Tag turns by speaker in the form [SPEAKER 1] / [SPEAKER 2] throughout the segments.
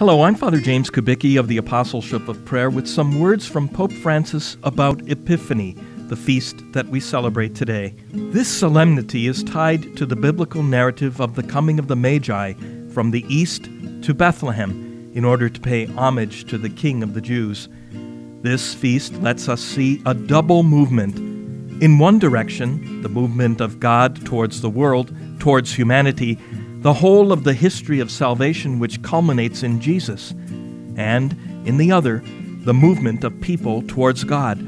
[SPEAKER 1] Hello, I'm Father James Kubicki of the Apostleship of Prayer with some words from Pope Francis about Epiphany, the feast that we celebrate today. This solemnity is tied to the biblical narrative of the coming of the Magi from the east to Bethlehem in order to pay homage to the King of the Jews. This feast lets us see a double movement. In one direction, the movement of God towards the world, towards humanity, the whole of the history of salvation which culminates in Jesus, and, in the other, the movement of people towards God.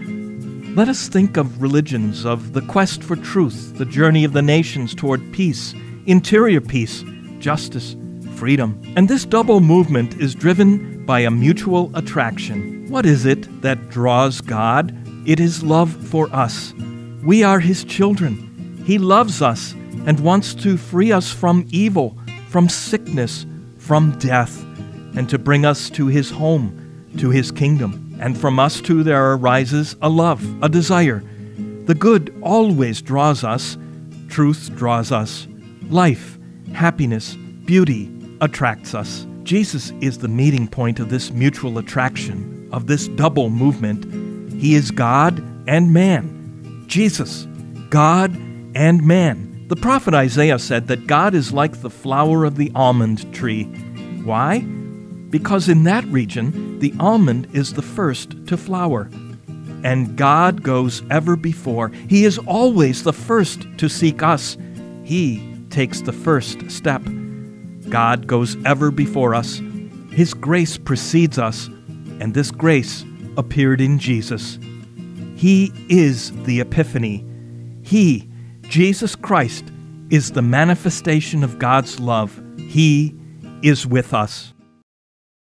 [SPEAKER 1] Let us think of religions, of the quest for truth, the journey of the nations toward peace, interior peace, justice, freedom. And this double movement is driven by a mutual attraction. What is it that draws God? It is love for us. We are His children. He loves us and wants to free us from evil, from sickness, from death, and to bring us to his home, to his kingdom. And from us too there arises a love, a desire. The good always draws us, truth draws us, life, happiness, beauty attracts us. Jesus is the meeting point of this mutual attraction, of this double movement. He is God and man. Jesus, God and man. The prophet Isaiah said that God is like the flower of the almond tree. Why? Because in that region, the almond is the first to flower. And God goes ever before. He is always the first to seek us. He takes the first step. God goes ever before us. His grace precedes us, and this grace appeared in Jesus. He is the Epiphany. He Jesus Christ is the manifestation of God's love. He is with us.